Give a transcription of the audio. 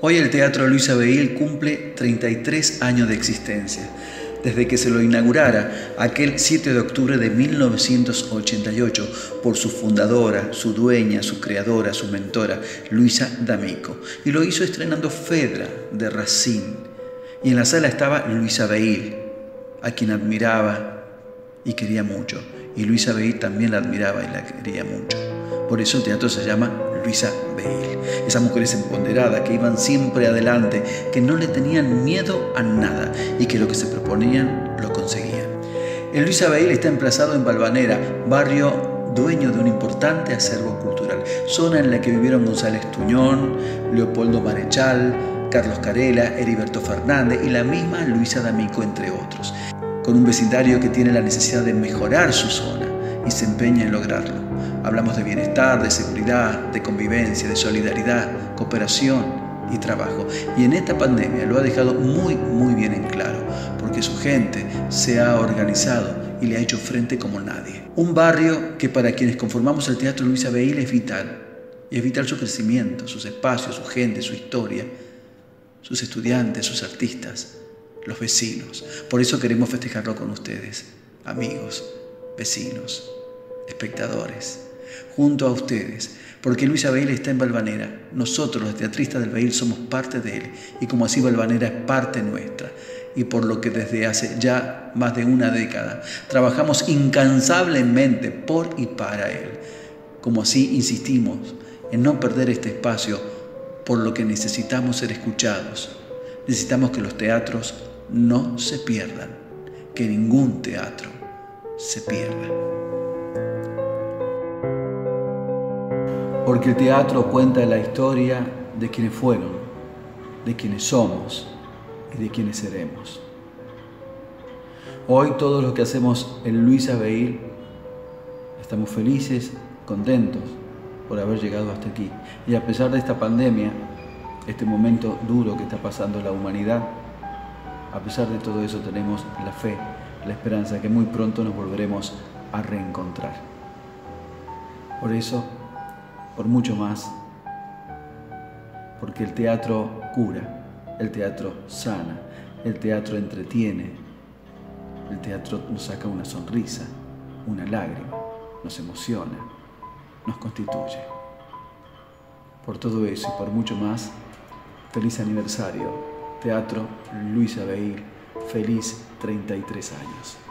Hoy el Teatro Luis Abeil cumple 33 años de existencia, desde que se lo inaugurara aquel 7 de octubre de 1988 por su fundadora, su dueña, su creadora, su mentora, Luisa D'Amico. Y lo hizo estrenando Fedra de Racine. Y en la sala estaba Luisa Abeil, a quien admiraba y quería mucho. Y Luisa Abeil también la admiraba y la quería mucho. Por eso el teatro se llama Luisa Bale. Esas mujeres empoderadas que iban siempre adelante, que no le tenían miedo a nada y que lo que se proponían lo conseguían. El Luisa Bale está emplazado en Balvanera, barrio dueño de un importante acervo cultural, zona en la que vivieron González Tuñón, Leopoldo Marechal, Carlos Carela, Heriberto Fernández y la misma Luisa D'Amico, entre otros, con un vecindario que tiene la necesidad de mejorar su zona y se empeña en lograrlo. Hablamos de bienestar, de seguridad, de convivencia, de solidaridad, cooperación y trabajo. Y en esta pandemia lo ha dejado muy, muy bien en claro, porque su gente se ha organizado y le ha hecho frente como nadie. Un barrio que para quienes conformamos el Teatro Luis Abeil es vital. Y es vital su crecimiento, sus espacios, su gente, su historia, sus estudiantes, sus artistas, los vecinos. Por eso queremos festejarlo con ustedes, amigos, vecinos, espectadores junto a ustedes, porque Luis Abel está en Valvanera. Nosotros, los teatristas del Bail, somos parte de él, y como así Valvanera es parte nuestra, y por lo que desde hace ya más de una década trabajamos incansablemente por y para él. Como así insistimos en no perder este espacio, por lo que necesitamos ser escuchados. Necesitamos que los teatros no se pierdan, que ningún teatro se pierda. Porque el teatro cuenta la historia de quienes fueron, de quienes somos y de quienes seremos. Hoy todos los que hacemos en Luis Abeil estamos felices, contentos por haber llegado hasta aquí. Y a pesar de esta pandemia, este momento duro que está pasando la humanidad, a pesar de todo eso tenemos la fe, la esperanza que muy pronto nos volveremos a reencontrar. Por eso por mucho más, porque el teatro cura, el teatro sana, el teatro entretiene, el teatro nos saca una sonrisa, una lágrima, nos emociona, nos constituye. Por todo eso y por mucho más, feliz aniversario, Teatro Luis Abeil, feliz 33 años.